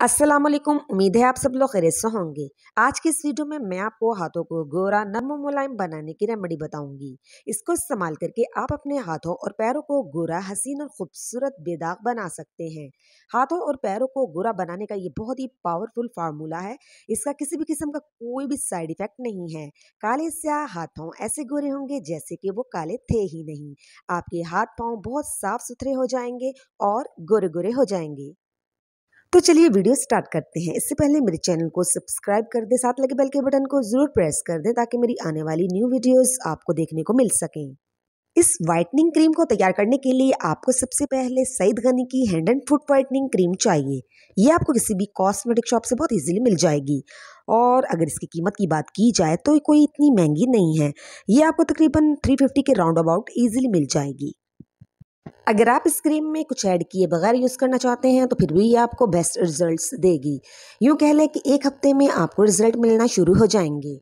अस्सलाम वालेकुम उम्मीद है आप सब लोग खैरियत से होंगे। आज की इस वीडियो में मैं आपको हाथों को गोरा नरम मुलायम बनाने की रेमेडी बताऊँगी। इसको इस्तेमाल करके आप अपने हाथों और पैरों को गोरा, हसीन और खूबसूरत बेदाग बना सकते हैं। हाथों और पैरों को गोरा बनाने का ये बहुत ही पावरफुल फार्मूला है। इसका किसी भी किस्म का कोई भी साइड इफ़ेक्ट नहीं है। काले स्याह हाथों ऐसे गोरे होंगे जैसे कि वो काले थे ही नहीं। आपके हाथ पाँव बहुत साफ़ सुथरे हो जाएँगे और गोरे गोरे हो जाएँगे। तो चलिए वीडियो स्टार्ट करते हैं। इससे पहले मेरे चैनल को सब्सक्राइब कर दें, साथ लगे बेल के बटन को ज़रूर प्रेस कर दें ताकि मेरी आने वाली न्यू वीडियोस आपको देखने को मिल सकें। इस वाइटनिंग क्रीम को तैयार करने के लिए आपको सबसे पहले सईद गनी की hand and foot whitening cream चाहिए। ये आपको किसी भी कॉस्मेटिक शॉप से बहुत इजीली मिल जाएगी। और अगर इसकी कीमत की बात की जाए तो कोई इतनी महँगी नहीं है। ये आपको तकरीबन 350 के राउंड अबाउट ईजिली मिल जाएगी। अगर आप इस क्रीम में कुछ ऐड किए बगैर यूज़ करना चाहते हैं तो फिर भी ये आपको बेस्ट रिजल्ट्स देगी। यूँ कह लें कि एक हफ़्ते में आपको रिज़ल्ट मिलना शुरू हो जाएँगे।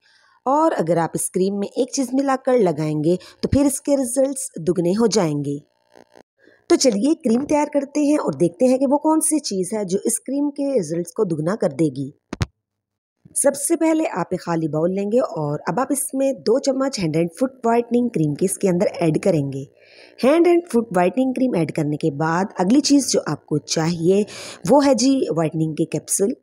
और अगर आप इस क्रीम में एक चीज़ मिलाकर लगाएँगे तो फिर इसके रिजल्ट्स दुगने हो जाएँगे। तो चलिए क्रीम तैयार करते हैं और देखते हैं कि वो कौन सी चीज़ है जो इस क्रीम के रिजल्ट्स को दुगना कर देगी। सबसे पहले आप एक खाली बाउल लेंगे और अब आप इसमें दो चम्मच hand and foot whitening cream के इसके अंदर ऐड करेंगे। Hand and foot whitening cream add करने के बाद अगली चीज़ जो आपको चाहिए, वो है जी वाइटनिंग के कैप्सूल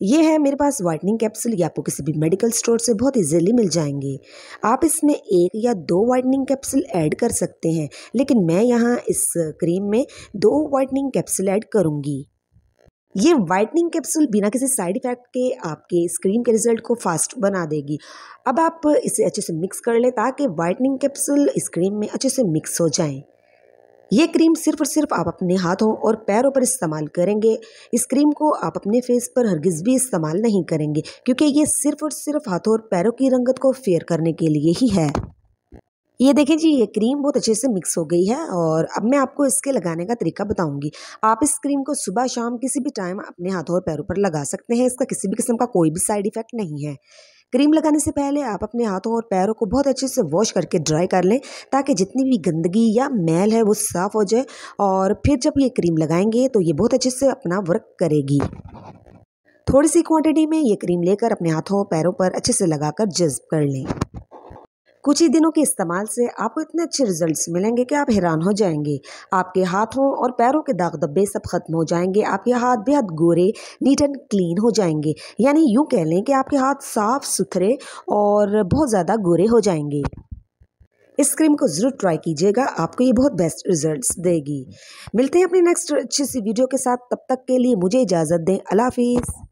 ये है मेरे पास वाइटनिंग कैप्सूल ये आपको किसी भी मेडिकल स्टोर से बहुत इजीली मिल जाएँगे। आप इसमें एक या दो वाइटनिंग कैप्सूल ऐड कर सकते हैं, लेकिन मैं यहाँ इस क्रीम में दो वाइटनिंग कैप्सूल ऐड करूँगी। ये वाइटनिंग कैप्सूल बिना किसी साइड इफ़ेक्ट के आपके स्क्रीन के रिज़ल्ट को फास्ट बना देगी। अब आप इसे अच्छे से मिक्स कर लें ताकि वाइटनिंग कैप्सूल क्रीम में अच्छे से मिक्स हो जाएँ। ये क्रीम सिर्फ़ और सिर्फ़ आप अपने हाथों और पैरों पर इस्तेमाल करेंगे। इस क्रीम को आप अपने फेस पर हरगिज़ भी इस्तेमाल नहीं करेंगे, क्योंकि ये सिर्फ़ और सिर्फ़ हाथों और पैरों की रंगत को फेयर करने के लिए ही है। ये देखें जी, ये क्रीम बहुत अच्छे से मिक्स हो गई है और अब मैं आपको इसके लगाने का तरीका बताऊँगी। आप इस क्रीम को सुबह शाम किसी भी टाइम अपने हाथों और पैरों पर लगा सकते हैं, इसका किसी भी किस्म का कोई भी साइड इफ़ेक्ट नहीं है। क्रीम लगाने से पहले आप अपने हाथों और पैरों को बहुत अच्छे से वॉश करके ड्राई कर लें, ताकि जितनी भी गंदगी या मैल है वो साफ़ हो जाए और फिर जब ये क्रीम लगाएँगे तो ये बहुत अच्छे से अपना वर्क करेगी। थोड़ी सी क्वांटिटी में ये क्रीम लेकर अपने हाथों पैरों पर अच्छे से लगाकर जज्ब कर लें। कुछ ही दिनों के इस्तेमाल से आपको इतने अच्छे रिजल्ट्स मिलेंगे कि आप हैरान हो जाएँगे। आपके हाथों और पैरों के दाग धब्बे सब खत्म हो जाएँगे, आपके हाथ बेहद गोरे नीट एंड क्लीन हो जाएँगे। यानी यूँ कह लें कि आपके हाथ साफ़ सुथरे और बहुत ज़्यादा गोरे हो जाएँगे। इस क्रीम को ज़रूर ट्राई कीजिएगा, आपको ये बहुत बेस्ट रिजल्ट्स देगी। मिलते हैं अपनी नेक्स्ट अच्छी सी वीडियो के साथ। तब तक के लिए मुझे इजाज़त दें। अल्लाह हाफिज़।